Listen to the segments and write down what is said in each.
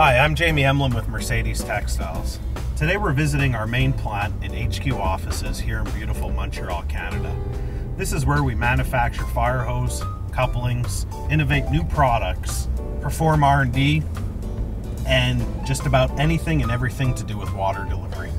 Hi, I'm Jamie Emlin with Mercedes Textiles. Today we're visiting our main plant and HQ offices here in beautiful Montreal, Canada. This is where we manufacture fire hose, couplings, innovate new products, perform R&D, and just about anything and everything to do with water delivery.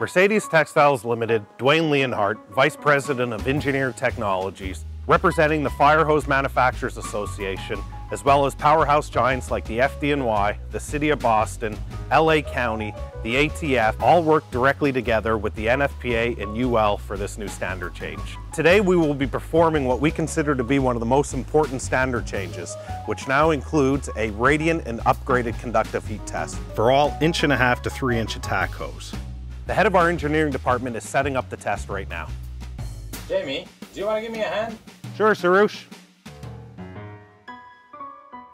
Mercedes Textiles Limited, Dwayne Leonhardt, Vice President of Engineered Technologies, representing the Fire Hose Manufacturers Association, as well as powerhouse giants like the FDNY, the City of Boston, LA County, the ATF, all work directly together with the NFPA and UL for this new standard change. Today we will be performing what we consider to be one of the most important standard changes, which now includes a radiant and upgraded conductive heat test for all inch and a half to three inch attack hose. The head of our engineering department is setting up the test right now. Jamie, do you want to give me a hand? Sure, Sarush.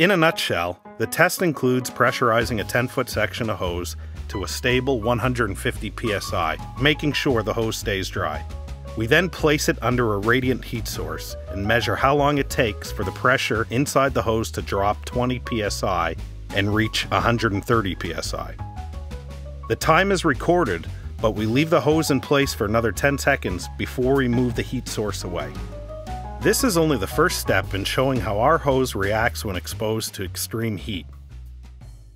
In a nutshell, the test includes pressurizing a 10 foot section of hose to a stable 150 psi, making sure the hose stays dry. We then place it under a radiant heat source and measure how long it takes for the pressure inside the hose to drop 20 psi and reach 130 psi. The time is recorded, but we leave the hose in place for another 10 seconds before we move the heat source away. This is only the first step in showing how our hose reacts when exposed to extreme heat.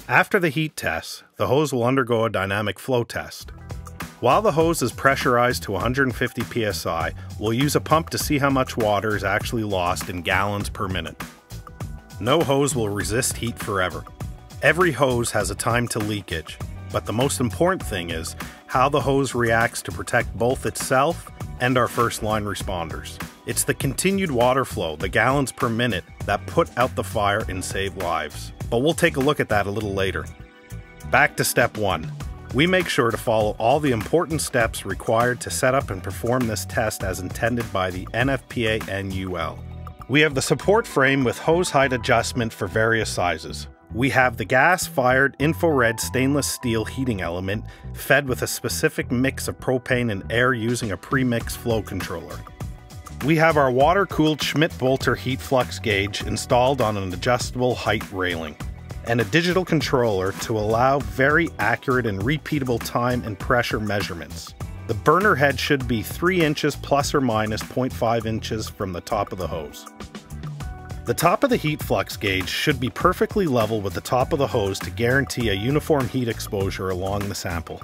After the heat test, the hose will undergo a dynamic flow test. While the hose is pressurized to 150 psi, we'll use a pump to see how much water is actually lost in gallons per minute. No hose will resist heat forever. Every hose has a time to leakage, but the most important thing is how the hose reacts to protect both itself and our first line responders. It's the continued water flow, the gallons per minute, that put out the fire and save lives. But we'll take a look at that a little later. Back to step one. We make sure to follow all the important steps required to set up and perform this test as intended by the NFPA and UL. We have the support frame with hose height adjustment for various sizes. We have the gas fired infrared stainless steel heating element fed with a specific mix of propane and air using a premix flow controller. We have our water cooled Schmidt Boelter heat flux gauge installed on an adjustable height railing and a digital controller to allow very accurate and repeatable time and pressure measurements. The burner head should be 3 inches plus or minus 0.5 inches from the top of the hose. The top of the heat flux gauge should be perfectly level with the top of the hose to guarantee a uniform heat exposure along the sample.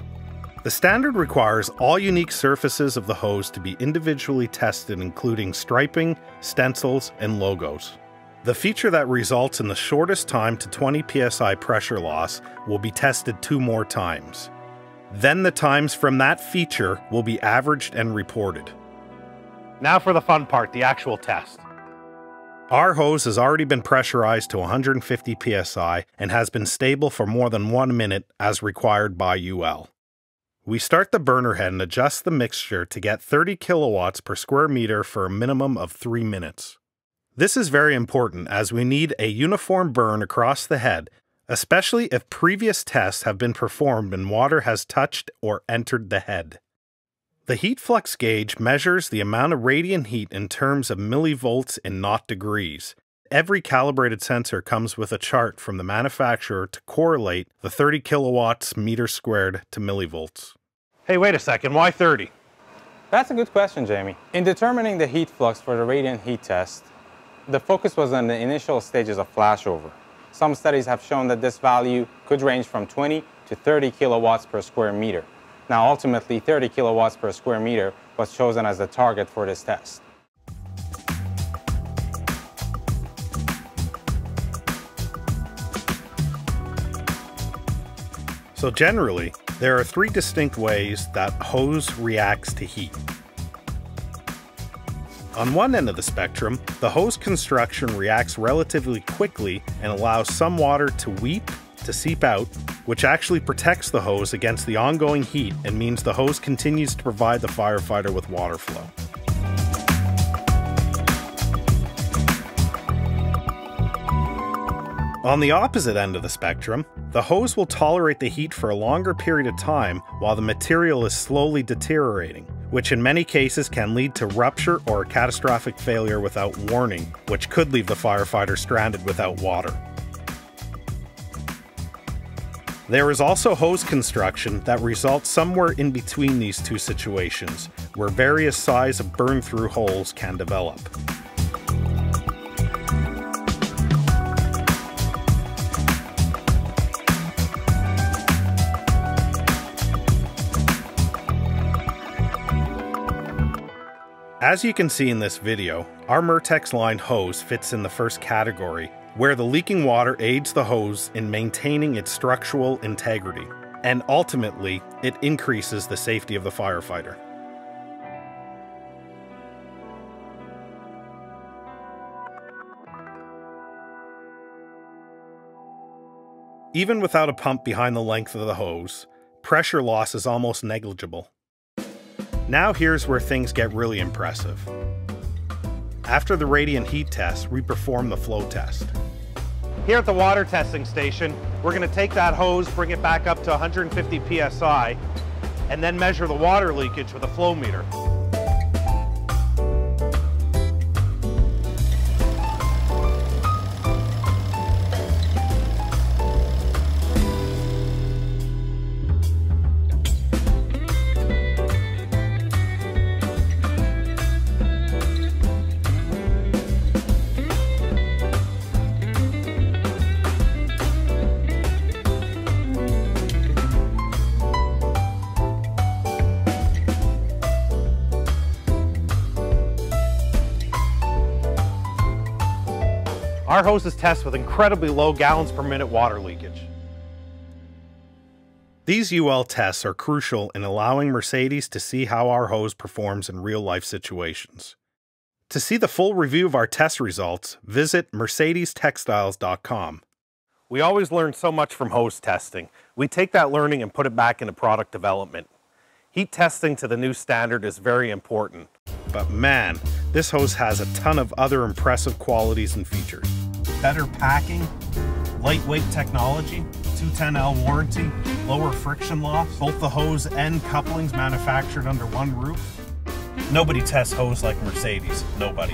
The standard requires all unique surfaces of the hose to be individually tested including striping, stencils, and logos. The feature that results in the shortest time to 20 psi pressure loss will be tested two more times. Then the times from that feature will be averaged and reported. Now for the fun part, the actual test. Our hose has already been pressurized to 150 psi and has been stable for more than one minute as required by UL. We start the burner head and adjust the mixture to get 30 kilowatts per square meter for a minimum of 3 minutes. This is very important as we need a uniform burn across the head, especially if previous tests have been performed and water has touched or entered the head. The heat flux gauge measures the amount of radiant heat in terms of millivolts and not degrees. Every calibrated sensor comes with a chart from the manufacturer to correlate the 30 kilowatts meter squared to millivolts. Hey, wait a second, why 30? That's a good question, Jamie. In determining the heat flux for the radiant heat test, the focus was on the initial stages of flashover. Some studies have shown that this value could range from 20 to 30 kilowatts per square meter. Now ultimately 30 kilowatts per square meter was chosen as the target for this test. So generally, there are three distinct ways that hose reacts to heat. On one end of the spectrum, the hose construction reacts relatively quickly and allows some water to weep to seep out, which actually protects the hose against the ongoing heat and means the hose continues to provide the firefighter with water flow. On the opposite end of the spectrum, the hose will tolerate the heat for a longer period of time while the material is slowly deteriorating, which in many cases can lead to rupture or catastrophic failure without warning, which could leave the firefighter stranded without water. There is also hose construction that results somewhere in between these two situations, where various size of burn through holes can develop. As you can see in this video, our Murtex lined hose fits in the first category, where the leaking water aids the hose in maintaining its structural integrity, and ultimately, it increases the safety of the firefighter. Even without a pump behind the length of the hose, pressure loss is almost negligible. Now here's where things get really impressive. After the radiant heat test, we perform the flow test. Here at the water testing station, we're gonna take that hose, bring it back up to 150 PSI, and then measure the water leakage with a flow meter. Our hoses test with incredibly low gallons per minute water leakage. These UL tests are crucial in allowing Mercedes to see how our hose performs in real life situations. To see the full review of our test results, visit mercedestextiles.com. We always learn so much from hose testing. We take that learning and put it back into product development. Heat testing to the new standard is very important. But man, this hose has a ton of other impressive qualities and features. Better packing, lightweight technology, 210L warranty, lower friction loss, both the hose and couplings manufactured under one roof. Nobody tests hose like Mercedes, nobody.